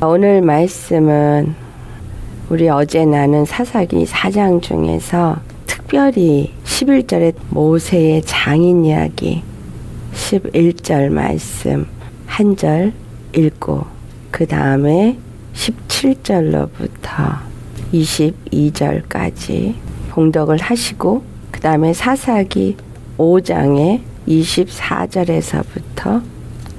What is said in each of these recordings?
오늘 말씀은 우리 어제 나눈 사사기 4장 중에서 특별히 11절에 모세의 장인 이야기 11절 말씀 한 절 읽고 그 다음에 17절로부터 22절까지 봉독을 하시고 그 다음에 사사기 5장의 24절에서부터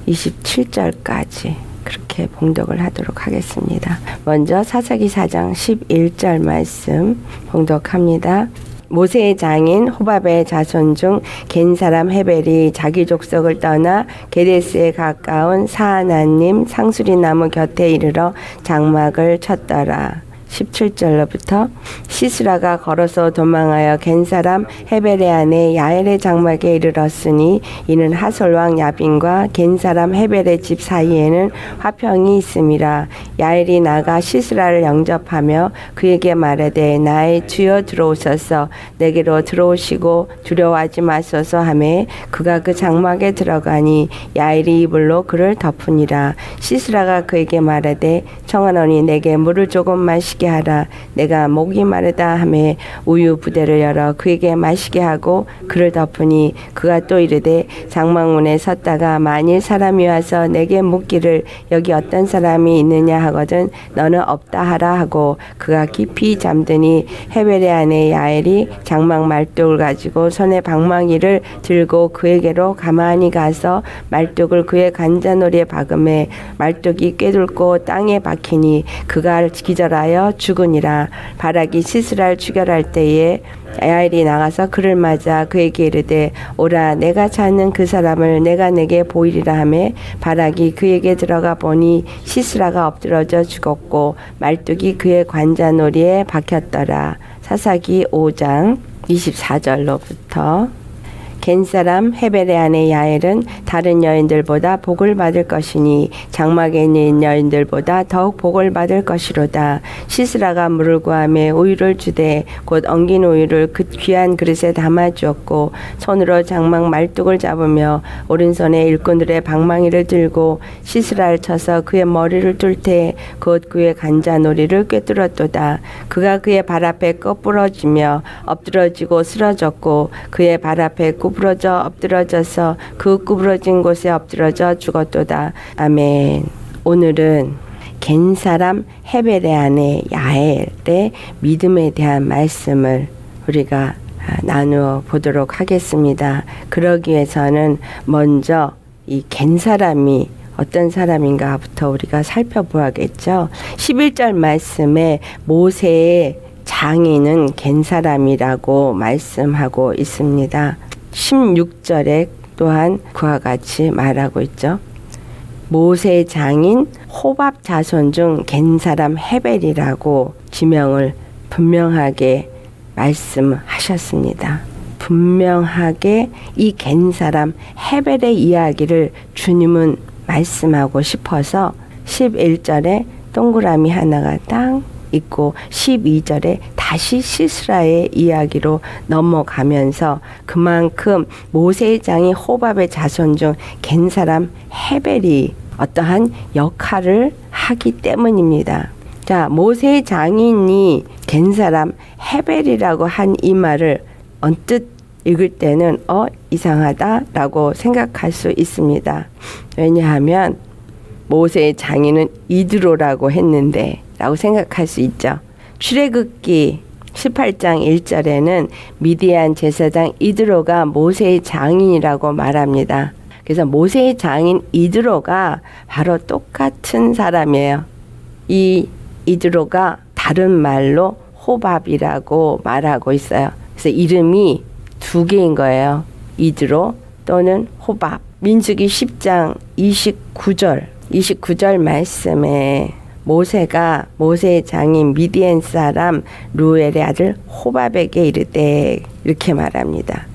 27절까지 그렇게 봉독을 하도록 하겠습니다. 먼저 사사기 4장 11절 말씀 봉독합니다. 모세의 장인 호밥의 자손 중 겐 사람 헤벨이 자기 족속을 떠나 게데스에 가까운 사하나님 상수리 나무 곁에 이르러 장막을 쳤더라. 17절로부터 시스라가 걸어서 도망하여 겐 사람 헤벨의 아내 야엘의 장막에 이르렀으니 이는 하솔 왕 야빈과 겐 사람 헤벨의 집 사이에는 화평이 있음이라. 야엘이 나가 시스라를 영접하며 그에게 말하되 나의 주여 들어오소서. 내게로 들어오시고 두려워하지 마소서 하매 그가 그 장막에 들어가니 야엘이 이불로 그를 덮으니라. 시스라가 그에게 말하되 청하노니 내게 물을 조금 마시 마시게 하라. 내가 목이 마르다 하매 우유 부대를 열어 그에게 마시게 하고 그를 덮으니 그가 또 이르되 장막문에 섰다가 만일 사람이 와서 내게 묻기를 여기 어떤 사람이 있느냐 하거든 너는 없다 하라 하고 그가 깊이 잠드니 헤벨의 아내 야엘이 장막 말뚝을 가지고 손에 방망이를 들고 그에게로 가만히 가서 말뚝을 그의 간자놀이에 박음에 말뚝이 꿰뚫고 땅에 박히니 그가 기절하여 죽으니라. 바락이 시스라를 추결할 때에 야엘이 나가서 그를 맞아 그에게 이르되 오라 내가 찾는 그 사람을 내가 내게 보이리라 하매 바락이 그에게 들어가 보니 시스라가 엎드러져 죽었고 말뚝이 그의 관자놀이에 박혔더라. 사사기 5장 24절로부터 겐 사람 헤벨의 아내 야엘은 다른 여인들보다 복을 받을 것이니 장막에 있는 여인들보다 더욱 복을 받을 것이로다. 시스라가 물을 구하며 우유를 주되 곧 엉긴 우유를 그 귀한 그릇에 담아 주었고 손으로 장막 말뚝을 잡으며 오른손에 일꾼들의 방망이를 들고 시스라를 쳐서 그의 머리를 뚫때곧 그의 간자놀이를 꿰뚫었도다. 그가 그의 발 앞에 꺼부러지며 엎드러지고 쓰러졌고 그의 발 앞에 구부러져 엎드러져서 그 구부러진 곳에 엎드러져 죽었도다. 아멘. 오늘은 겐 사람 헤벨의 아내 야엘의 믿음에 대한 말씀을 우리가 나누어 보도록 하겠습니다. 그러기 위해서는 먼저 이 겐 사람이 어떤 사람인가부터 우리가 살펴보아야겠죠. 11절 말씀에 모세의 장인은 겐 사람이라고 말씀하고 있습니다. 16절에 또한 그와 같이 말하고 있죠. 모세 장인 호밥 자손 중 겐 사람 헤벨이라고 지명을 분명하게 말씀하셨습니다. 분명하게 이 겐 사람 헤벨의 이야기를 주님은 말씀하고 싶어서 11절에 동그라미 하나가 딱 있고 12절에 다시 시스라의 이야기로 넘어가면서 그만큼 모세장이 호밥의 자손 중 겐 사람 헤벨이 어떠한 역할을 하기 때문입니다. 자, 모세 장인이 겐 사람 헤벨이라고 한 이 말을 언뜻 읽을 때는 어 이상하다라고 생각할 수 있습니다. 왜냐하면 모세의 장인은 이드로라고 했는데 라고 생각할 수 있죠. 출애굽기 18장 1절에는 미디안 제사장 이드로가 모세의 장인이라고 말합니다. 그래서 모세의 장인 이드로가 바로 똑같은 사람이에요. 이 이드로가 다른 말로 호밥이라고 말하고 있어요. 그래서 이름이 두 개인 거예요. 이드로 또는 호밥. 민수기 10장 29절 29절 말씀에 모세가 모세의 장인 미디엔 사람 루엘의 아들 호밥에게 이르되 이렇게 말합니다.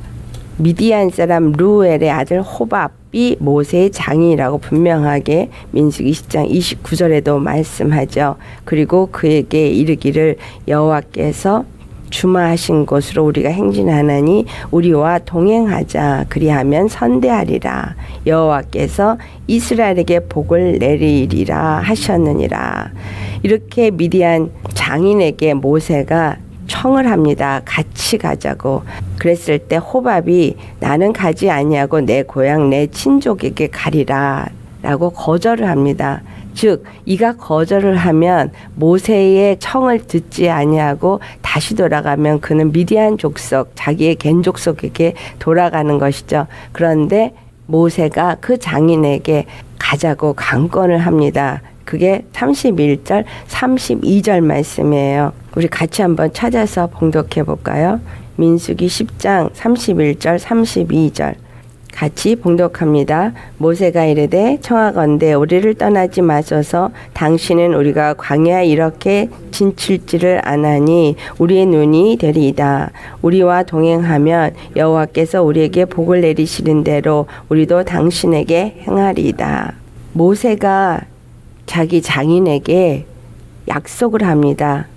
미디안 사람 루엘의 아들 호밥이 모세의 장인이라고 분명하게 민수기 20장 29절에도 말씀하죠. 그리고 그에게 이르기를 여호와께서 주마하신 곳으로 우리가 행진하나니 우리와 동행하자 그리하면 선대하리라 여호와께서 이스라엘에게 복을 내리리라 하셨느니라 이렇게 미디안 장인에게 모세가 청을 합니다. 같이 가자고. 그랬을 때 호밥이 나는 가지 아니하고 내 고향 내 친족에게 가리라 라고 거절을 합니다. 즉 이가 거절을 하면 모세의 청을 듣지 아니하고 다시 돌아가면 그는 미디안 족속 자기의 겐 족속에게 돌아가는 것이죠. 그런데 모세가 그 장인에게 가자고 강권을 합니다. 그게 31절, 32절 말씀이에요. 우리 같이 한번 찾아서 봉독해 볼까요? 민수기 10장 31절, 32절. 같이 봉독합니다. 모세가 이르되 청하건대 우리를 떠나지 마소서 당신은 우리가 광야 이렇게 진칠지를 안하니 우리의 눈이 되리이다. 우리와 동행하면 여호와께서 우리에게 복을 내리시는 대로 우리도 당신에게 행하리이다. 모세가 자기 장인에게 약속을 합니다.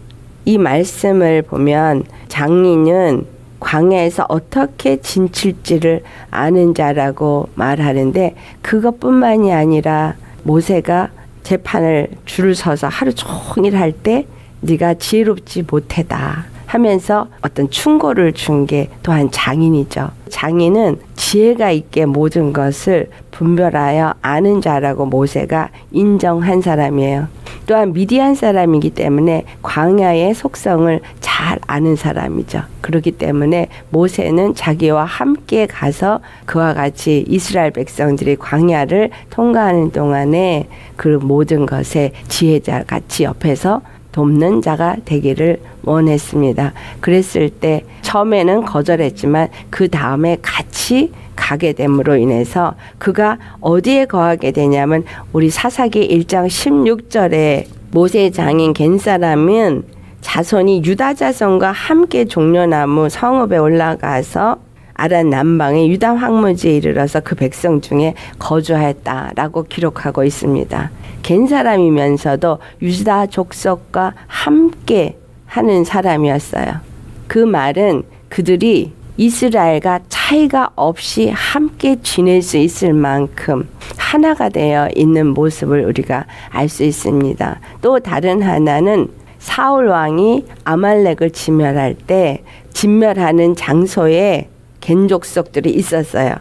이 말씀을 보면 장인은 광야에서 어떻게 진칠지를 아는 자라고 말하는데 그것뿐만이 아니라 모세가 재판을 줄을 서서 하루 종일 할 때 네가 지혜롭지 못해다 하면서 어떤 충고를 준 게 또한 장인이죠. 장인은 지혜가 있게 모든 것을 분별하여 아는 자라고 모세가 인정한 사람이에요. 또한 미디안 사람이기 때문에 광야의 속성을 잘 아는 사람이죠. 그렇기 때문에 모세는 자기와 함께 가서 그와 같이 이스라엘 백성들이 광야를 통과하는 동안에 그 모든 것에 지혜자 같이 옆에서 돕는 자가 되기를 원했습니다. 그랬을 때 처음에는 거절했지만 그 다음에 같이 가게 됨으로 인해서 그가 어디에 거하게 되냐면 우리 사사기 1장 16절에 모세 장인 겐 사람은 자손이 유다 자손과 함께 종려나무 성읍에 올라가서 아란 남방의 유다 황무지에 이르러서 그 백성 중에 거주하였다라고 기록하고 있습니다. 겐 사람이면서도 유다 족속과 함께 하는 사람이었어요. 그 말은 그들이 이스라엘과 차이가 없이 함께 지낼 수 있을 만큼 하나가 되어 있는 모습을 우리가 알 수 있습니다. 또 다른 하나는 사울 왕이 아말렉을 진멸할 때 진멸하는 장소에 겐족속들이 있었어요.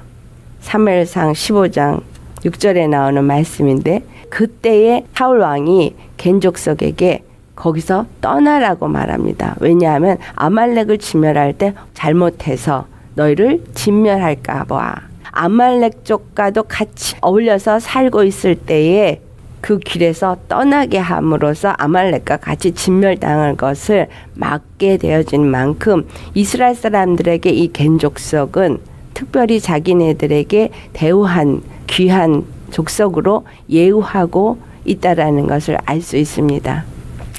3일상 15장 6절에 나오는 말씀인데 그때에 사울 왕이 겐족속에게 거기서 떠나라고 말합니다. 왜냐하면 아말렉을 진멸할 때 잘못해서 너희를 진멸할까 봐. 아말렉 쪽과도 같이 어울려서 살고 있을 때에 그 길에서 떠나게 함으로써 아말렉과 같이 진멸당할 것을 막게 되어진 만큼 이스라엘 사람들에게 이 겐족속은 특별히 자기네들에게 대우한 귀한 족속으로 예우하고 있다라는 것을 알 수 있습니다.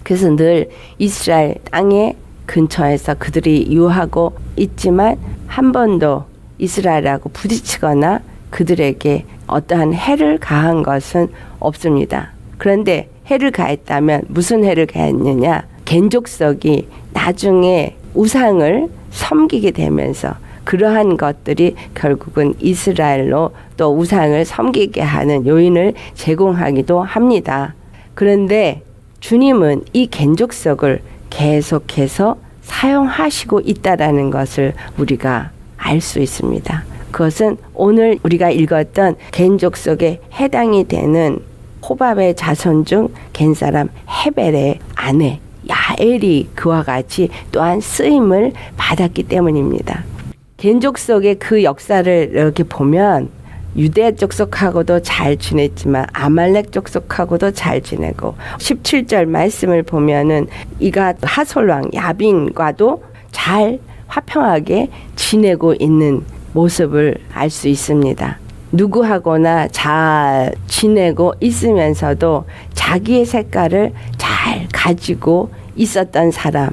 그래서 늘 이스라엘 땅의 근처에서 그들이 유하고 있지만 한 번도 이스라엘하고 부딪히거나 그들에게 어떠한 해를 가한 것은 없습니다. 그런데 해를 가했다면 무슨 해를 가했느냐? 겐족석이 나중에 우상을 섬기게 되면서 그러한 것들이 결국은 이스라엘로 또 우상을 섬기게 하는 요인을 제공하기도 합니다. 그런데 주님은 이 겐족석을 계속해서 사용하시고 있다라는 것을 우리가 알 수 있습니다. 그것은 오늘 우리가 읽었던 겐족 속에 해당이 되는 호밥의 자손 중 겐 사람 헤벨의 아내 야엘이 그와 같이 또한 쓰임을 받았기 때문입니다. 겐족 속의 그 역사를 이렇게 보면 유대 족속하고도 잘 지냈지만 아말렉 족속하고도 잘 지내고 17절 말씀을 보면은 이가 하솔왕 야빈과도 잘 화평하게 지내고 있는 모습을 알 수 있습니다. 누구하거나 잘 지내고 있으면서도 자기의 색깔을 잘 가지고 있었던 사람.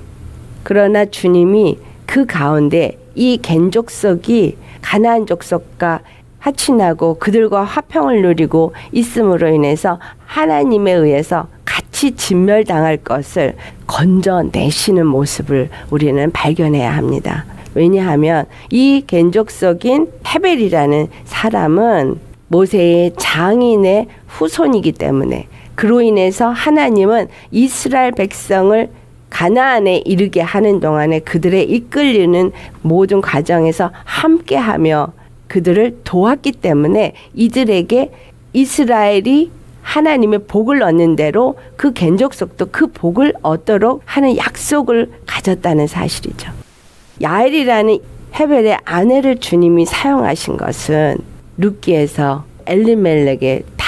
그러나 주님이 그 가운데 이 겐족속이 가나안 족속과 하친하고 그들과 화평을 누리고 있음으로 인해서 하나님에 의해서 같이 진멸당할 것을 건져내시는 모습을 우리는 발견해야 합니다. 왜냐하면 이 겐족속인 헤벨이라는 사람은 모세의 장인의 후손이기 때문에 그로 인해서 하나님은 이스라엘 백성을 가나안에 이르게 하는 동안에 그들의 이끌리는 모든 과정에서 함께하며 그들을 도왔기 때문에 이들에게 이스라엘이 하나님의 복을 얻는 대로 그 겐족속도 그 복을 얻도록 하는 약속을 가졌다는 사실이죠. 야엘이라는 헤벨의 아내를 주님이 사용하신 것은 룻기에서 엘리멜렉의 다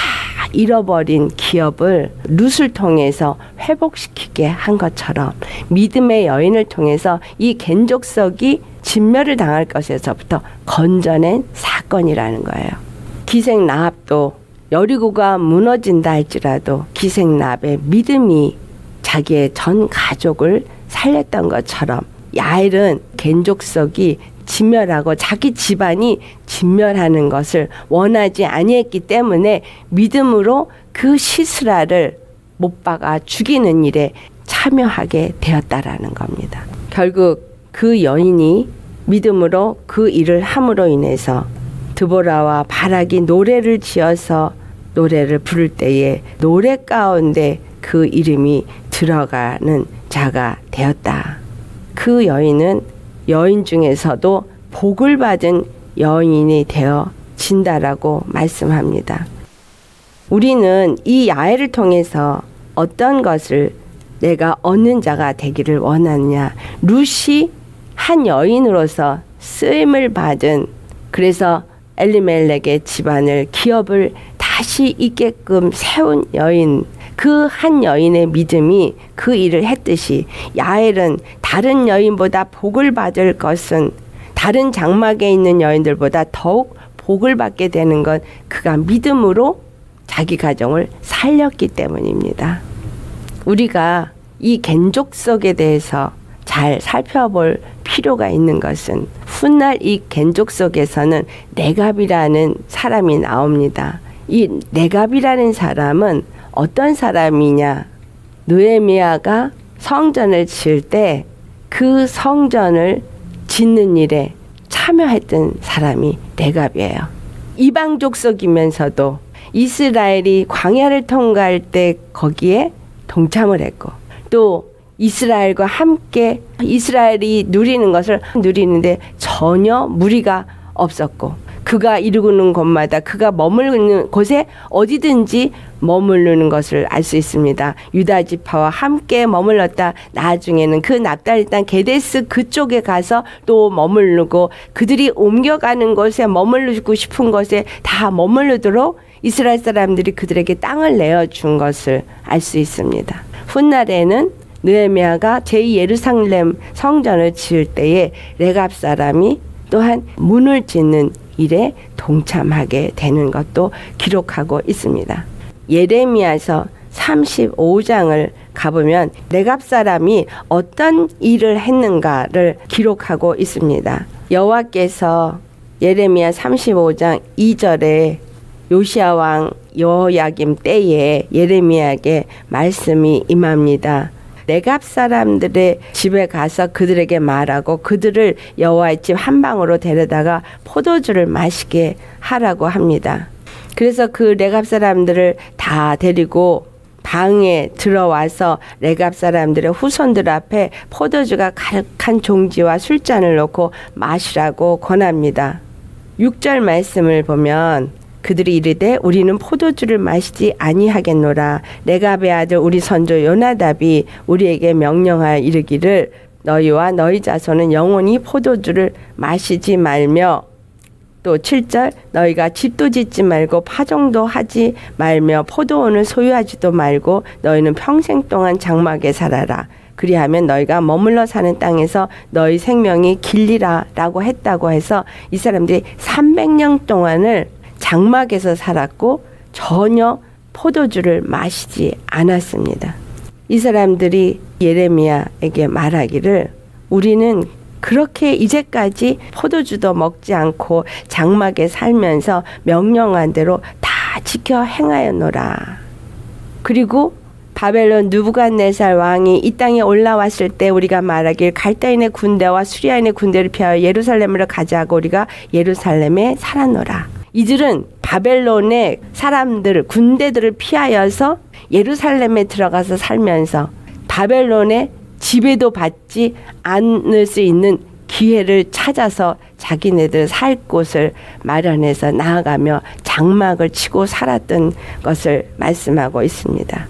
잃어버린 기업을 룻을 통해서 회복시키게 한 것처럼 믿음의 여인을 통해서 이 겐족석이 진멸을 당할 것에서부터 건져낸 사건이라는 거예요. 기생 나합도 여리고가 무너진다 할지라도 기생 나합의 믿음이 자기의 전 가족을 살렸던 것처럼 야엘은 겐족석이 진멸하고 자기 집안이 진멸하는 것을 원하지 아니했기 때문에 믿음으로 그 시스라를 못 박아 죽이는 일에 참여하게 되었다라는 겁니다. 결국 그 여인이 믿음으로 그 일을 함으로 인해서 드보라와 바락이 노래를 지어서 노래를 부를 때에 노래 가운데 그 이름이 들어가는 자가 되었다. 그 여인은 여인 중에서도 복을 받은 여인이 되어 진다라고 말씀합니다. 우리는 이 야외를 통해서 어떤 것을 내가 얻는 자가 되기를 원하느냐. 루시 한 여인으로서 쓰임을 받은 그래서 엘리멜렉의 집안을 기업을 다시 있게끔 세운 여인 그 한 여인의 믿음이 그 일을 했듯이 야엘은 다른 여인보다 복을 받을 것은 다른 장막에 있는 여인들보다 더욱 복을 받게 되는 건 그가 믿음으로 자기 가정을 살렸기 때문입니다. 우리가 이 겐족석에 대해서 잘 살펴볼 필요가 있는 것은 훗날 이 겐족석에서는 내갑이라는 사람이 나옵니다. 이 네갑이라는 사람은 어떤 사람이냐? 느에미아가 성전을 지을 때 그 성전을 짓는 일에 참여했던 사람이 네갑이에요. 이방 족속이면서도 이스라엘이 광야를 통과할 때 거기에 동참을 했고 또 이스라엘과 함께 이스라엘이 누리는 것을 누리는데 전혀 무리가 없었고 그가 이루는 곳마다 그가 머무르는 곳에 어디든지 머무르는 것을 알 수 있습니다. 유다 지파와 함께 머물렀다. 나중에는 그 납달리 땅 게데스 그쪽에 가서 또 머무르고 그들이 옮겨가는 곳에 머무르고 싶은 곳에 다 머무르도록 이스라엘 사람들이 그들에게 땅을 내어 준 것을 알 수 있습니다. 훗날에는 느헤미야가 제 예루살렘 성전을 지을 때에 레갑 사람이 또한 문을 짓는 일에 동참하게 되는 것도 기록하고 있습니다. 예레미야서 35장을 가보면 레갑 사람이 어떤 일을 했는가를 기록하고 있습니다. 여호와께서 예레미야 35장 2절에 요시아 왕 여호야김 때에 예레미야에게 말씀이 임합니다. 내갑 사람들의 집에 가서 그들에게 말하고 그들을 여호와의 집 한방으로 데려다가 포도주를 마시게 하라고 합니다. 그래서 그 레갑 사람들을 다 데리고 방에 들어와서 레갑 사람들의 후손들 앞에 포도주가 가득한 종지와 술잔을 놓고 마시라고 권합니다. 6절 말씀을 보면 그들이 이르되 우리는 포도주를 마시지 아니하겠노라. 레갑의 아들 우리 선조 요나답이 우리에게 명령하여 이르기를 너희와 너희 자손은 영원히 포도주를 마시지 말며 또 7절 너희가 집도 짓지 말고 파종도 하지 말며 포도원을 소유하지도 말고 너희는 평생 동안 장막에 살아라. 그리하면 너희가 머물러 사는 땅에서 너희 생명이 길리라라고 했다고 해서 이 사람들이 300년 동안을 장막에서 살았고 전혀 포도주를 마시지 않았습니다. 이 사람들이 예레미야에게 말하기를 우리는 그렇게 이제까지 포도주도 먹지 않고 장막에 살면서 명령한 대로 다 지켜 행하였노라. 그리고 바벨론 누부갓네살 왕이 이 땅에 올라왔을 때 우리가 말하길 갈다인의 군대와 수리아인의 군대를 피하여 예루살렘으로 가자고 우리가 예루살렘에 살았노라. 이들은 바벨론의 사람들 군대들을 피하여서 예루살렘에 들어가서 살면서 바벨론의 지배도 받지 않을 수 있는 기회를 찾아서 자기네들 살 곳을 마련해서 나아가며 장막을 치고 살았던 것을 말씀하고 있습니다.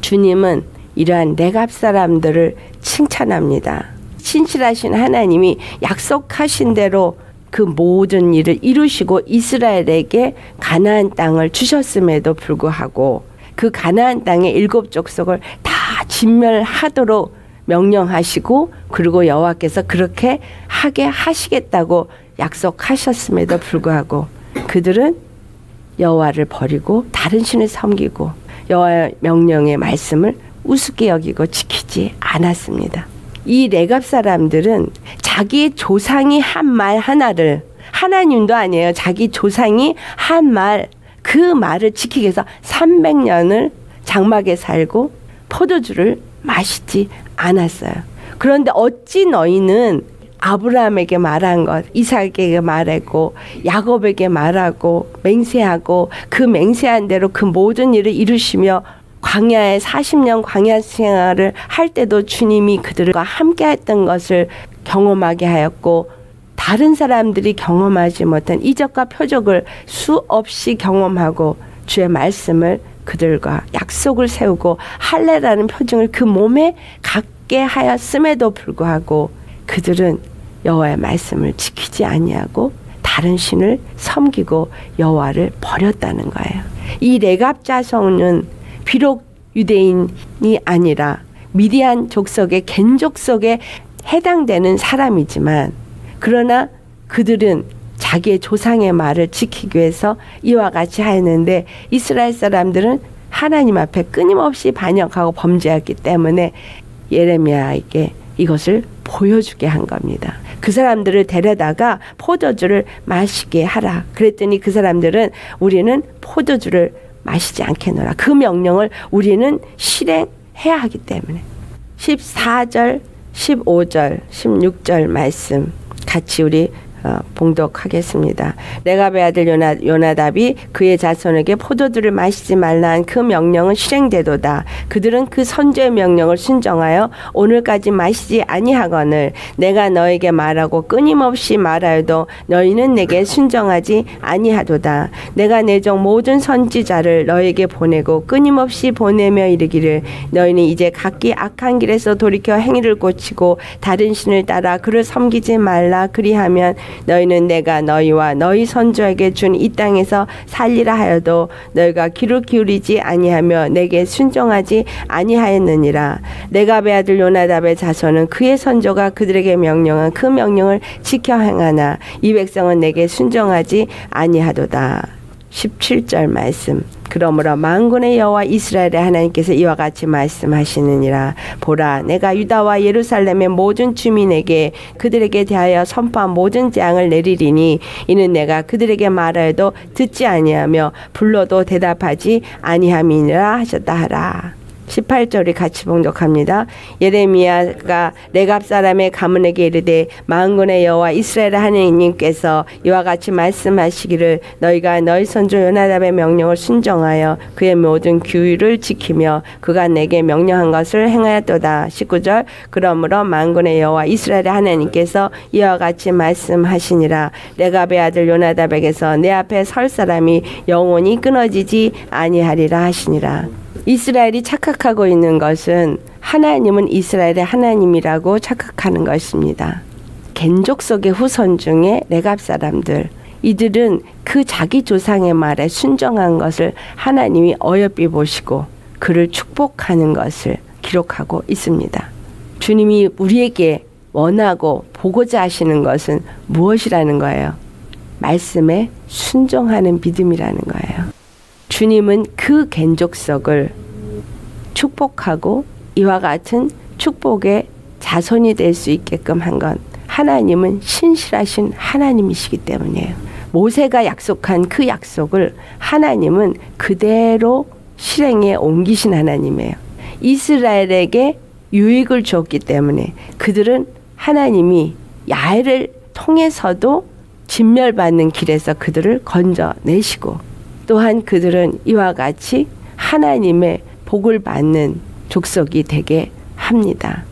주님은 이러한 내갑 사람들을 칭찬합니다. 신실하신 하나님이 약속하신 대로 그 모든 일을 이루시고 이스라엘에게 가나안 땅을 주셨음에도 불구하고 그 가나안 땅의 일곱 족속을 다 진멸하도록 명령하시고 그리고 여호와께서 그렇게 하게 하시겠다고 약속하셨음에도 불구하고 그들은 여호와를 버리고 다른 신을 섬기고 여호와의 명령의 말씀을 우습게 여기고 지키지 않았습니다. 이 레갑 사람들은 자기 조상이 한 말 하나를 하나님도 아니에요. 자기 조상이 한 말 그 말을 지키기 위해서 300년을 장막에 살고 포도주를 마시지 않았어요. 그런데 어찌 너희는 아브라함에게 말한 것, 이삭에게 말했고, 야곱에게 말하고, 맹세하고, 그 맹세한 대로 그 모든 일을 이루시며, 광야에 40년 광야 생활을 할 때도 주님이 그들과 함께 했던 것을 경험하게 하였고, 다른 사람들이 경험하지 못한 이적과 표적을 수없이 경험하고, 주의 말씀을 그들과 약속을 세우고 할례라는 표징을 그 몸에 갖게 하였음에도 불구하고 그들은 여호와의 말씀을 지키지 아니하고 다른 신을 섬기고 여호와를 버렸다는 거예요. 이 레갑 자손은 비록 유대인이 아니라 미디안 족속의 겐족속에 해당되는 사람이지만 그러나 그들은 자기의 조상의 말을 지키기 위해서 이와 같이 하였는데 이스라엘 사람들은 하나님 앞에 끊임없이 반역하고 범죄했기 때문에 예레미야에게 이것을 보여주게 한 겁니다. 그 사람들을 데려다가 포도주를 마시게 하라. 그랬더니 그 사람들은 우리는 포도주를 마시지 않겠노라. 그 명령을 우리는 실행해야 하기 때문에. 14절, 15절, 16절 말씀 같이 우리 어, 봉독하겠습니다. 레갑의 아들 요나, 요나답이 그의 자손에게 포도주를 마시지 말라 한 그 명령은 실행되도다. 그들은 그 선조의 명령을 순정하여 오늘까지 마시지 아니하거늘 내가 너에게 말하고 끊임없이 말하여도 너희는 내게 순정하지 아니하도다. 내가 내 종 모든 선지자를 너에게 보내고 끊임없이 보내며 이르기를 너희는 이제 각기 악한 길에서 돌이켜 행위를 고치고 다른 신을 따라 그를 섬기지 말라 그리하면 너희는 내가 너희와 너희 선조에게 준 이 땅에서 살리라 하여도 너희가 귀를 기울이지 아니하며 내게 순종하지 아니하였느니라. 내가 베아들 요나답의 자손은 그의 선조가 그들에게 명령한 그 명령을 지켜 행하나 이 백성은 내게 순종하지 아니하도다 17절 말씀. 그러므로 만군의 여호와 이스라엘의 하나님께서 이와 같이 말씀하시느니라. 보라 내가 유다와 예루살렘의 모든 주민에게 그들에게 대하여 선포한 모든 재앙을 내리리니 이는 내가 그들에게 말하여도 듣지 아니하며 불러도 대답하지 아니함이니라 하셨다 하라 18절이 같이 봉독합니다. 예레미야가 레갑 사람의 가문에게 이르되 만군의 여호와 이스라엘 하나님께서 이와 같이 말씀하시기를 너희가 너희 선조 요나답의 명령을 순정하여 그의 모든 규율을 지키며 그가 내게 명령한 것을 행하였도다. 19절 그러므로 만군의 여호와 이스라엘 하나님께서 이와 같이 말씀하시니라 레갑의 아들 요나답에게서 내 앞에 설 사람이 영원히 끊어지지 아니하리라 하시니라. 이스라엘이 착각하고 있는 것은 하나님은 이스라엘의 하나님이라고 착각하는 것입니다. 겐족 속의 후손 중에 레갑 사람들 이들은 그 자기 조상의 말에 순정한 것을 하나님이 어여삐 보시고 그를 축복하는 것을 기록하고 있습니다. 주님이 우리에게 원하고 보고자 하시는 것은 무엇이라는 거예요? 말씀에 순종하는 믿음이라는 거예요. 주님은 그 겐족석을 축복하고 이와 같은 축복의 자손이 될 수 있게끔 한 건 하나님은 신실하신 하나님이시기 때문이에요. 모세가 약속한 그 약속을 하나님은 그대로 실행에 옮기신 하나님이에요. 이스라엘에게 유익을 줬기 때문에 그들은 하나님이 야훼를 통해서도 진멸받는 길에서 그들을 건져내시고 또한 그들은 이와 같이 하나님의 복을 받는 족속이 되게 합니다.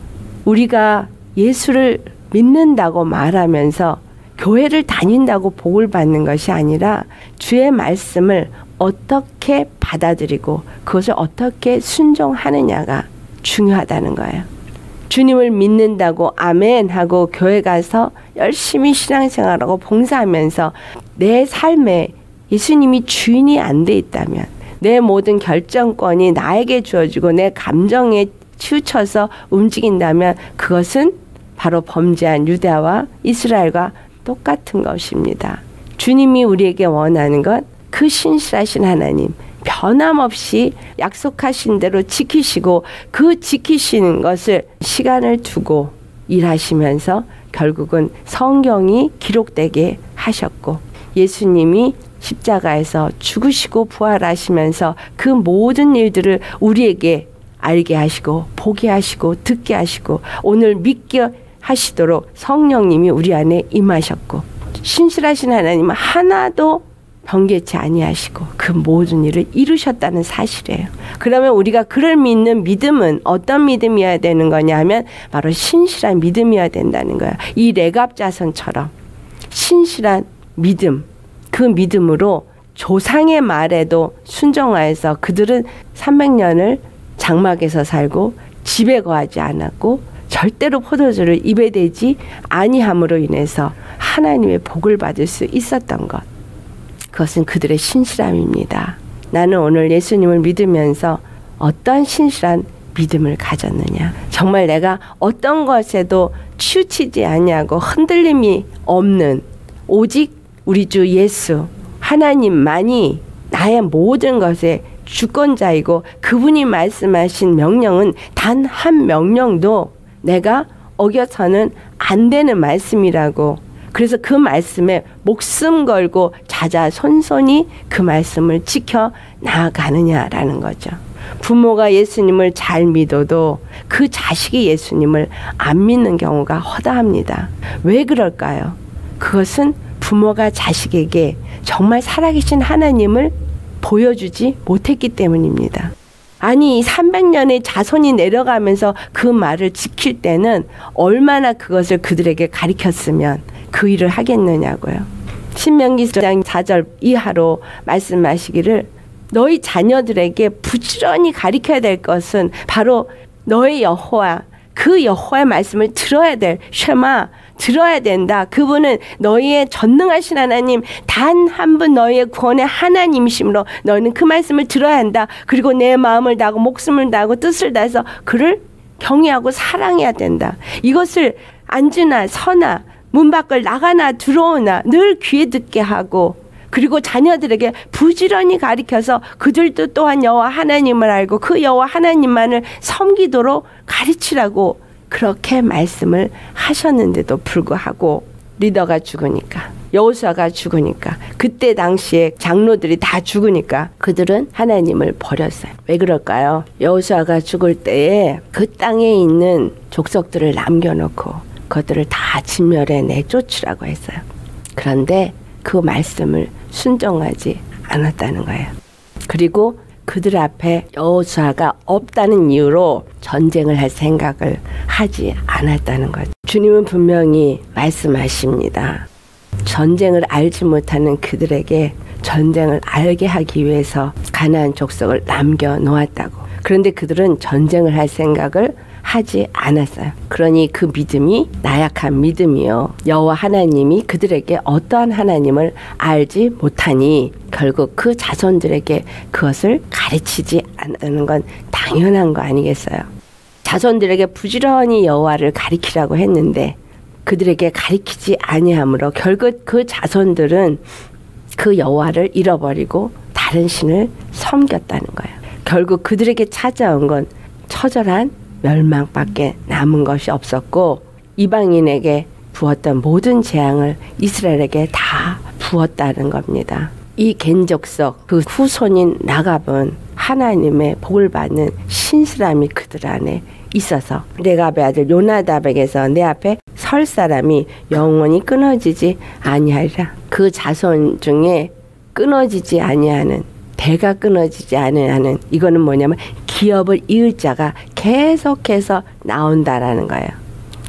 우리가 예수를 믿는다고 말하면서 교회를 다닌다고 복을 받는 것이 아니라 주의 말씀을 어떻게 받아들이고 그것을 어떻게 순종하느냐가 중요하다는 거예요. 주님을 믿는다고 아멘 하고 교회 가서 열심히 신앙생활하고 봉사하면서 내 삶에 예수님이 주인이 안 돼 있다면 내 모든 결정권이 나에게 주어지고 내 감정에 치우쳐서 움직인다면 그것은 바로 범죄한 유다와 이스라엘과 똑같은 것입니다. 주님이 우리에게 원하는 것그 신실하신 하나님 변함없이 약속하신 대로 지키시고 그 지키시는 것을 시간을 두고 일하시면서 결국은 성경이 기록되게 하셨고 예수님이 십자가에서 죽으시고 부활하시면서 그 모든 일들을 우리에게 알게 하시고 보게 하시고 듣게 하시고 오늘 믿게 하시도록 성령님이 우리 안에 임하셨고 신실하신 하나님은 하나도 번개치 아니하시고 그 모든 일을 이루셨다는 사실이에요. 그러면 우리가 그를 믿는 믿음은 어떤 믿음이어야 되는 거냐 하면 바로 신실한 믿음이어야 된다는 거예요. 이 레갑자선처럼 신실한 믿음 그 믿음으로 조상의 말에도 순종하여서 그들은 300년을 장막에서 살고 집에 거하지 않았고 절대로 포도주를 입에 대지 아니함으로 인해서 하나님의 복을 받을 수 있었던 것. 그것은 그들의 신실함입니다. 나는 오늘 예수님을 믿으면서 어떠 신실한 믿음을 가졌느냐. 정말 내가 어떤 것에도 치우치지 아니하고 흔들림이 없는 오직 우리 주 예수 하나님만이 나의 모든 것의 주권자이고 그분이 말씀하신 명령은 단 한 명령도 내가 어겨서는 안 되는 말씀이라고 그래서 그 말씀에 목숨 걸고 자자손손이 그 말씀을 지켜 나아가느냐라는 거죠. 부모가 예수님을 잘 믿어도 그 자식이 예수님을 안 믿는 경우가 허다합니다. 왜 그럴까요? 그것은 부모가 자식에게 정말 살아계신 하나님을 보여주지 못했기 때문입니다. 아니 300년의 자손이 내려가면서 그 말을 지킬 때는 얼마나 그것을 그들에게 가리켰으면 그 일을 하겠느냐고요. 신명기 4장 4절 이하로 말씀하시기를 너희 자녀들에게 부지런히 가리켜야 될 것은 바로 너의 여호와 그 여호와의 말씀을 들어야 될 쉐마 들어야 된다. 그분은 너희의 전능하신 하나님 단 한 분 너희의 구원의 하나님이심으로 너희는 그 말씀을 들어야 한다. 그리고 내 마음을 다하고 목숨을 다하고 뜻을 다해서 그를 경외하고 사랑해야 된다. 이것을 앉으나 서나 문 밖을 나가나 들어오나 늘 귀에 듣게 하고 그리고 자녀들에게 부지런히 가리켜서 그들도 또한 여호와 하나님을 알고 그 여호와 하나님만을 섬기도록 가르치라고 그렇게 말씀을 하셨는데도 불구하고 리더가 죽으니까 여호수아가 죽으니까 그때 당시에 장로들이 다 죽으니까 그들은 하나님을 버렸어요. 왜 그럴까요? 여호수아가 죽을 때에 그 땅에 있는 족속들을 남겨놓고 그들을 다 진멸해 내쫓으라고 했어요. 그런데 그 말씀을 순종하지 않았다는 거예요. 그리고 그들 앞에 여호수아가 없다는 이유로 전쟁을 할 생각을 하지 않았다는 것. 주님은 분명히 말씀하십니다. 전쟁을 알지 못하는 그들에게 전쟁을 알게 하기 위해서 가나안 족속을 남겨 놓았다고. 그런데 그들은 전쟁을 할 생각을 하지 않았어요. 그러니 그 믿음이 나약한 믿음이요. 여호와 하나님이 그들에게 어떠한 하나님을 알지 못하니 결국 그 자손들에게 그것을 가르치지 않는 건 당연한 거 아니겠어요? 자손들에게 부지런히 여호와를 가리키라고 했는데 그들에게 가리키지 아니하므로 결국 그 자손들은 그 여호와를 잃어버리고 다른 신을 섬겼다는 거예요. 결국 그들에게 찾아온 건 처절한 멸망밖에 남은 것이 없었고 이방인에게 부었던 모든 재앙을 이스라엘에게 다 부었다는 겁니다. 이 겐족석 그 후손인 나갑은 하나님의 복을 받는 신실함이 그들 안에 있어서 레갑의 아들 요나답에게서 내 앞에 설 사람이 영원히 끊어지지 아니하리라. 그 자손 중에 끊어지지 아니하는 대가 끊어지지 아니하는 이거는 뭐냐면 기업을 이을 자가 계속해서 나온다라는 거예요.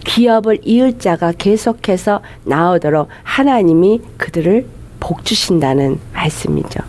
기업을 이을 자가 계속해서 나오도록 하나님이 그들을 복 주신다는 말씀이죠.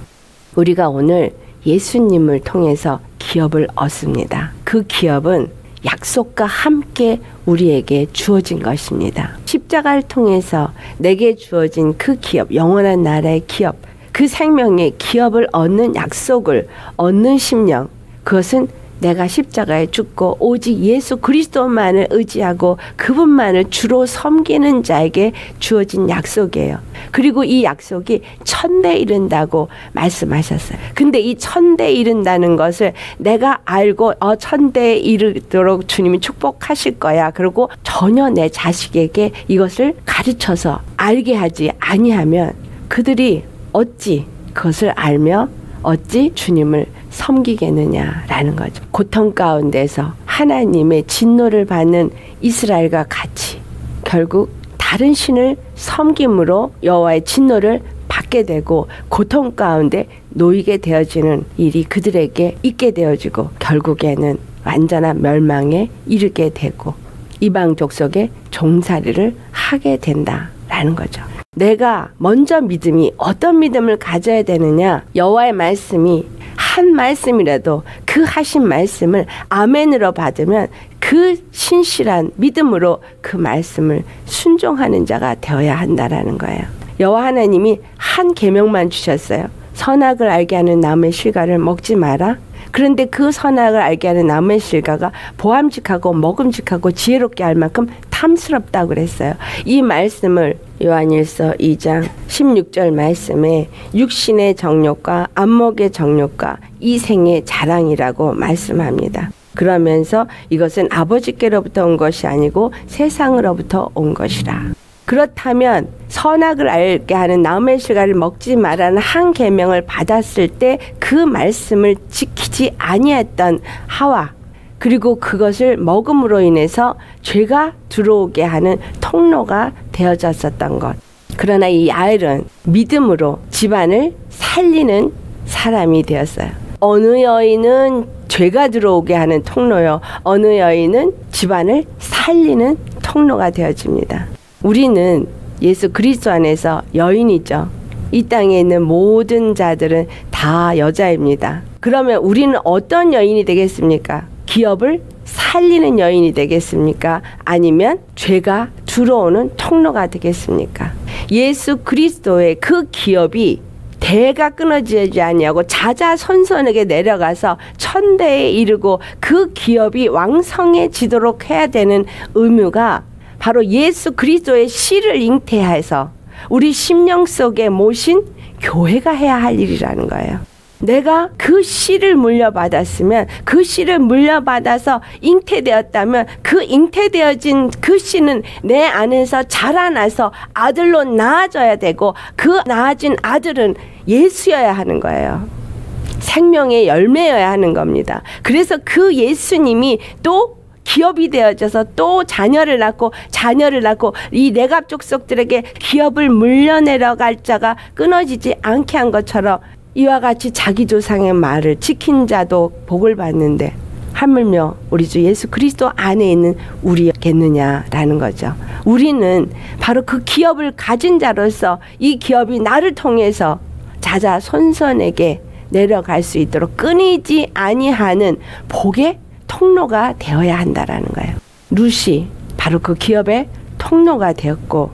우리가 오늘 예수님을 통해서 기업을 얻습니다. 그 기업은 약속과 함께 우리에게 주어진 것입니다. 십자가를 통해서 내게 주어진 그 기업, 영원한 나라의 기업, 그 생명의 기업을 얻는 약속을 얻는 심령, 그것은 내가 십자가에 죽고 오직 예수 그리스도만을 의지하고 그분만을 주로 섬기는 자에게 주어진 약속이에요. 그리고 이 약속이 천대 이른다고 말씀하셨어요. 근데 이 천대 이른다는 것을 내가 알고 어 천대에 이르도록 주님이 축복하실 거야. 그리고 전혀 내 자식에게 이것을 가르쳐서 알게 하지 아니하면 그들이 어찌 그것을 알며 어찌 주님을 섬기겠느냐라는 거죠. 고통 가운데서 하나님의 진노를 받는 이스라엘과 같이 결국 다른 신을 섬김으로 여호와의 진노를 받게 되고 고통 가운데 놓이게 되어지는 일이 그들에게 있게 되어지고 결국에는 완전한 멸망에 이르게 되고 이방 족속의 종살이를 하게 된다라는 거죠. 내가 먼저 믿음이 어떤 믿음을 가져야 되느냐? 여호와의 말씀이 한 말씀이라도 그 하신 말씀을 아멘으로 받으면 그 신실한 믿음으로 그 말씀을 순종하는 자가 되어야 한다라는 거예요. 여호와 하나님이 한 계명만 주셨어요. 선악을 알게 하는 나무의 실과를 먹지 마라. 그런데 그 선악을 알게 하는 나무의 실과가 보암직하고 먹음직하고 지혜롭게 할 만큼 탐스럽다고 그랬어요. 이 말씀을 요한일서 2장 16절 말씀에 육신의 정욕과 안목의 정욕과 이 생의 자랑이라고 말씀합니다. 그러면서 이것은 아버지께로부터 온 것이 아니고 세상으로부터 온 것이라. 그렇다면 선악을 알게 하는 나무의 실과를 먹지 말라는 한 계명을 받았을 때 그 말씀을 지키지 아니했던 하와 그리고 그것을 먹음으로 인해서 죄가 들어오게 하는 통로가 되어졌었던 것. 그러나 이 야엘은 믿음으로 집안을 살리는 사람이 되었어요. 어느 여인은 죄가 들어오게 하는 통로요. 어느 여인은 집안을 살리는 통로가 되어집니다. 우리는 예수 그리스도 안에서 여인이죠. 이 땅에 있는 모든 자들은 다 여자입니다. 그러면 우리는 어떤 여인이 되겠습니까? 기업을 살리는 여인이 되겠습니까? 아니면 죄가 들어오는 통로가 되겠습니까? 예수 그리스도의 그 기업이 대가 끊어지지 아니하고 자자손손에게 내려가서 천대에 이르고 그 기업이 왕성해지도록 해야 되는 의무가 바로 예수 그리스도의 씨를 잉태해서 우리 심령 속에 모신 교회가 해야 할 일이라는 거예요. 내가 그 씨를 물려받았으면 그 씨를 물려받아서 잉태되었다면 그 잉태되어진 그 씨는 내 안에서 자라나서 아들로 낳아져야 되고 그 낳아진 아들은 예수여야 하는 거예요. 생명의 열매여야 하는 겁니다. 그래서 그 예수님이 또 기업이 되어져서 또 자녀를 낳고 자녀를 낳고 이 내갑 족속들에게 기업을 물려내려갈 자가 끊어지지 않게 한 것처럼 이와 같이 자기 조상의 말을 지킨 자도 복을 받는데 하물며 우리 주 예수 그리스도 안에 있는 우리겠느냐라는 거죠. 우리는 바로 그 기업을 가진 자로서 이 기업이 나를 통해서 자자손손에게 내려갈 수 있도록 끊이지 아니하는 복의 통로가 되어야 한다라는 거예요. 루시 바로 그 기업의 통로가 되었고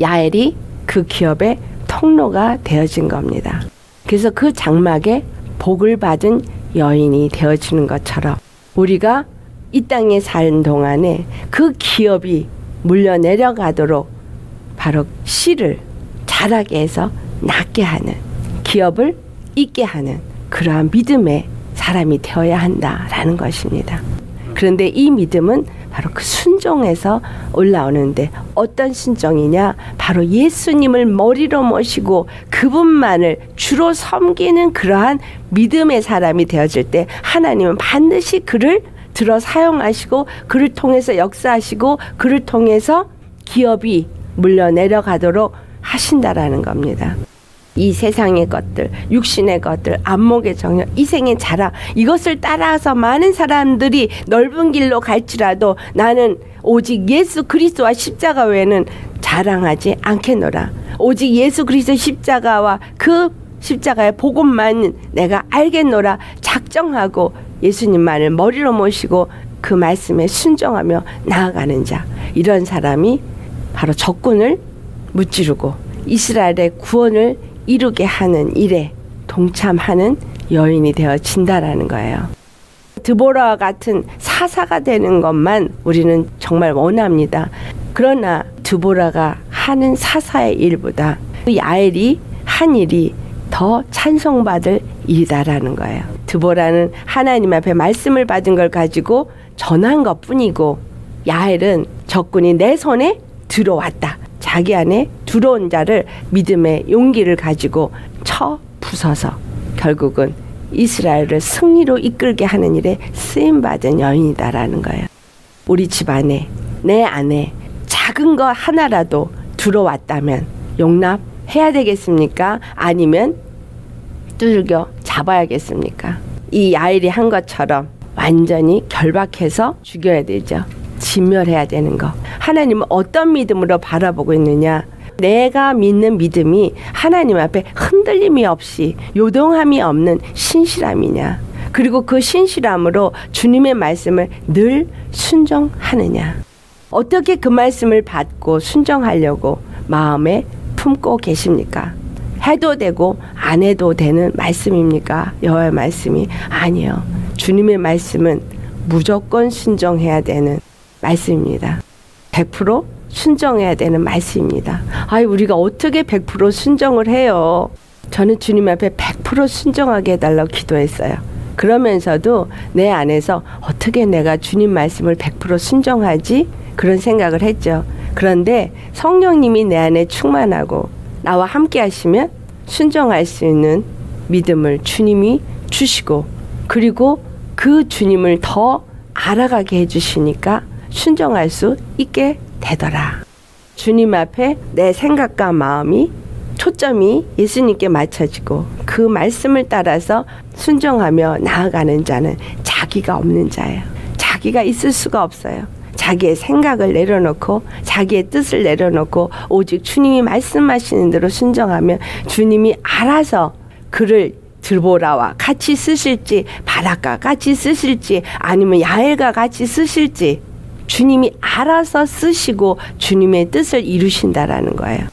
야엘이 그 기업의 통로가 되어진 겁니다. 그래서 그 장막에 복을 받은 여인이 되어지는 것처럼 우리가 이 땅에 사는 동안에 그 기업이 물려 내려가도록 바로 씨를 자라게 해서 낫게 하는 기업을 있게 하는 그러한 믿음의 사람이 되어야 한다라는 것입니다. 그런데 이 믿음은 바로 그 순종에서 올라오는데 어떤 순종이냐? 바로 예수님을 머리로 모시고 그분만을 주로 섬기는 그러한 믿음의 사람이 되어질 때 하나님은 반드시 그를 들어 사용하시고 그를 통해서 역사하시고 그를 통해서 기업이 물려 내려가도록 하신다라는 겁니다. 이 세상의 것들, 육신의 것들, 안목의 정력, 이생의 자랑 이것을 따라서 많은 사람들이 넓은 길로 갈지라도 나는 오직 예수 그리스도와 십자가 외에는 자랑하지 않겠노라. 오직 예수 그리스도 십자가와 그 십자가의 복음만 내가 알겠노라 작정하고 예수님만을 머리로 모시고 그 말씀에 순종하며 나아가는 자 이런 사람이 바로 적군을 무찌르고 이스라엘의 구원을 이루게 하는 일에 동참하는 여인이 되어진다라는 거예요. 드보라와 같은 사사가 되는 것만 우리는 정말 원합니다. 그러나 드보라가 하는 사사의 일보다 그 야엘이 한 일이 더 찬송받을 일이다라는 거예요. 드보라는 하나님 앞에 말씀을 받은 걸 가지고 전한 것 뿐이고 야엘은 적군이 내 손에 들어왔다. 자기 안에 들어온 자를 믿음의 용기를 가지고 쳐 부숴서 결국은 이스라엘을 승리로 이끌게 하는 일에 쓰임 받은 여인이다라는 거예요. 우리 집 안에 내 안에 작은 거 하나라도 들어왔다면 용납해야 되겠습니까? 아니면 두들겨 잡아야겠습니까? 이 야일이 한 것처럼 완전히 결박해서 죽여야 되죠. 진멸해야 되는 거. 하나님은 어떤 믿음으로 바라보고 있느냐? 내가 믿는 믿음이 하나님 앞에 흔들림이 없이 요동함이 없는 신실함이냐. 그리고 그 신실함으로 주님의 말씀을 늘 순종하느냐. 어떻게 그 말씀을 받고 순종하려고 마음에 품고 계십니까? 해도 되고 안 해도 되는 말씀입니까? 여호와의 말씀이 아니요. 주님의 말씀은 무조건 순종해야 되는 말씀입니다. 100% 순종해야 되는 말씀입니다. 아이 우리가 어떻게 100% 순종을 해요? 저는 주님 앞에 100% 순종하게 해달라고 기도했어요. 그러면서도 내 안에서 어떻게 내가 주님 말씀을 100% 순종하지? 그런 생각을 했죠. 그런데 성령님이 내 안에 충만하고 나와 함께 하시면 순종할 수 있는 믿음을 주님이 주시고 그리고 그 주님을 더 알아가게 해주시니까 순종할 수 있게 되더라. 주님 앞에 내 생각과 마음이 초점이 예수님께 맞춰지고 그 말씀을 따라서 순종하며 나아가는 자는 자기가 없는 자예요. 자기가 있을 수가 없어요. 자기의 생각을 내려놓고 자기의 뜻을 내려놓고 오직 주님이 말씀하시는 대로 순종하면 주님이 알아서 그를 들보라와 같이 쓰실지 바락과 같이 쓰실지 아니면 야엘과 같이 쓰실지 주님이 알아서 쓰시고 주님의 뜻을 이루신다라는 거예요.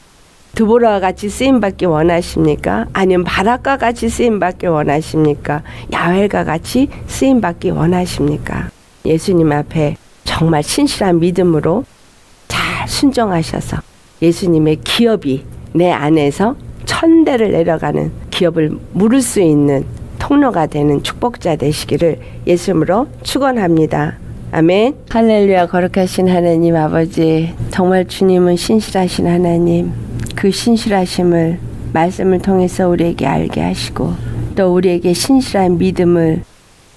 드보라와 같이 쓰임 받기 원하십니까? 아니면 바락과 같이 쓰임 받기 원하십니까? 야훼과 같이 쓰임 받기 원하십니까? 예수님 앞에 정말 신실한 믿음으로 잘 순종하셔서 예수님의 기업이 내 안에서 천대를 내려가는 기업을 물을 수 있는 통로가 되는 축복자 되시기를 예수님으로 축원합니다. 아멘. 할렐루야 거룩하신 하나님 아버지 정말 주님은 신실하신 하나님 그 신실하심을 말씀을 통해서 우리에게 알게 하시고 또 우리에게 신실한 믿음을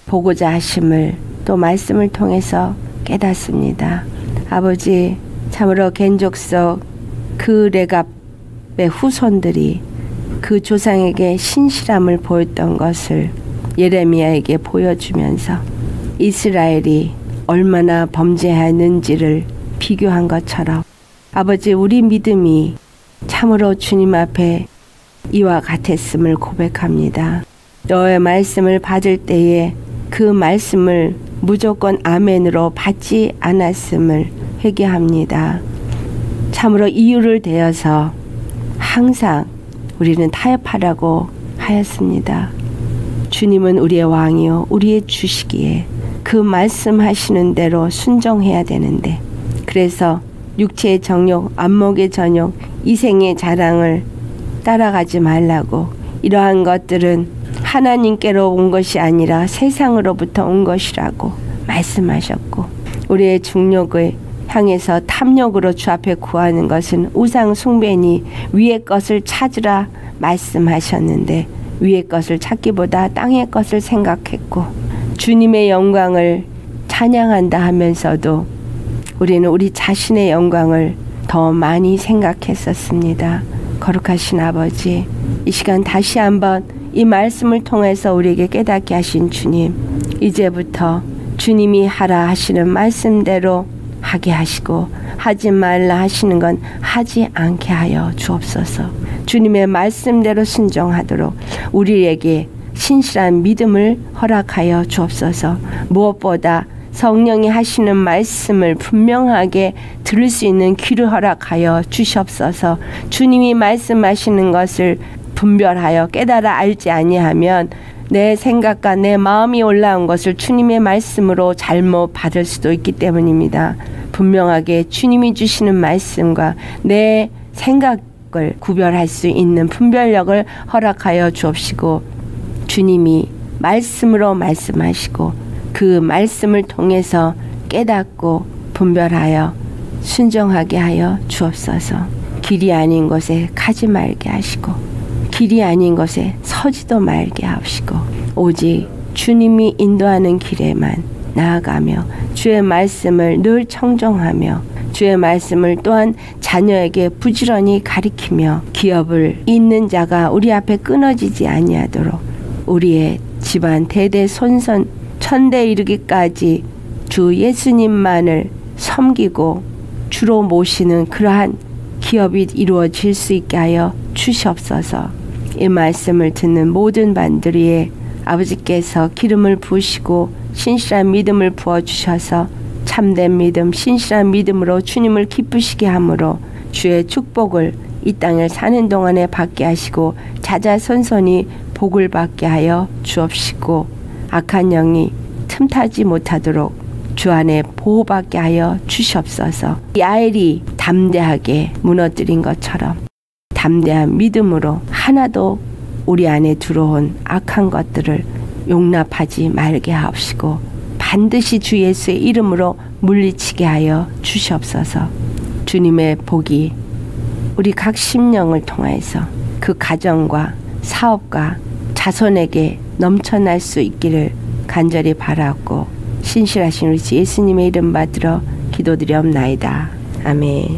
보고자 하심을 또 말씀을 통해서 깨닫습니다. 아버지 참으로 겐족 속그 레갑의 후손들이 그 조상에게 신실함을 보였던 것을 예레미야에게 보여주면서 이스라엘이 얼마나 범죄하는지를 비교한 것처럼 아버지 우리 믿음이 참으로 주님 앞에 이와 같았음을 고백합니다. 너의 말씀을 받을 때에 그 말씀을 무조건 아멘으로 받지 않았음을 회개합니다. 참으로 이유를 대어서 항상 우리는 타협하라고 하였습니다. 주님은 우리의 왕이요 우리의 주시기에 그 말씀하시는 대로 순종해야 되는데 그래서 육체의 정욕, 안목의 전욕, 이생의 자랑을 따라가지 말라고 이러한 것들은 하나님께로 온 것이 아니라 세상으로부터 온 것이라고 말씀하셨고 우리의 중력의 향해서 탐욕으로 주 앞에 구하는 것은 우상 숭배니 위의 것을 찾으라 말씀하셨는데 위의 것을 찾기보다 땅의 것을 생각했고 주님의 영광을 찬양한다 하면서도 우리는 우리 자신의 영광을 더 많이 생각했었습니다. 거룩하신 아버지, 이 시간 다시 한번 이 말씀을 통해서 우리에게 깨닫게 하신 주님, 이제부터 주님이 하라 하시는 말씀대로 하게 하시고 하지 말라 하시는 건 하지 않게 하여 주옵소서. 주님의 말씀대로 순종하도록 우리에게 신실한 믿음을 허락하여 주옵소서. 무엇보다 성령이 하시는 말씀을 분명하게 들을 수 있는 귀를 허락하여 주시옵소서. 주님이 말씀하시는 것을 분별하여 깨달아 알지 아니하면 내 생각과 내 마음이 올라온 것을 주님의 말씀으로 잘못 받을 수도 있기 때문입니다. 분명하게 주님이 주시는 말씀과 내 생각을 구별할 수 있는 분별력을 허락하여 주옵시고 주님이 말씀으로 말씀하시고 그 말씀을 통해서 깨닫고 분별하여 순종하게 하여 주옵소서. 길이 아닌 곳에 가지 말게 하시고 길이 아닌 곳에 서지도 말게 하시고 오직 주님이 인도하는 길에만 나아가며 주의 말씀을 늘 청정하며 주의 말씀을 또한 자녀에게 부지런히 가리키며 기업을 잇는 자가 우리 앞에 끊어지지 아니하도록 우리의 집안 대대 손선 천대 이르기까지 주 예수님만을 섬기고 주로 모시는 그러한 기업이 이루어질 수 있게 하여 주시옵소서. 이 말씀을 듣는 모든 반들이에 아버지께서 기름을 부으시고 신실한 믿음을 부어 주셔서 참된 믿음, 신실한 믿음으로 주님을 기쁘시게 함으로 주의 축복을 이 땅을 사는 동안에 받게 하시고 자자손손이 복을 받게 하여 주옵시고 악한 영이 틈타지 못하도록 주 안에 보호받게 하여 주시옵소서. 야엘이 담대하게 무너뜨린 것처럼 담대한 믿음으로 하나도 우리 안에 들어온 악한 것들을 용납하지 말게 하옵시고 반드시 주 예수의 이름으로 물리치게 하여 주시옵소서. 주님의 복이 우리 각 심령을 통해서 그 가정과 사업과 자손에게 넘쳐날 수 있기를 간절히 바라고 신실하신 우리 예수님의 이름 받들어 기도드리옵나이다. 아멘.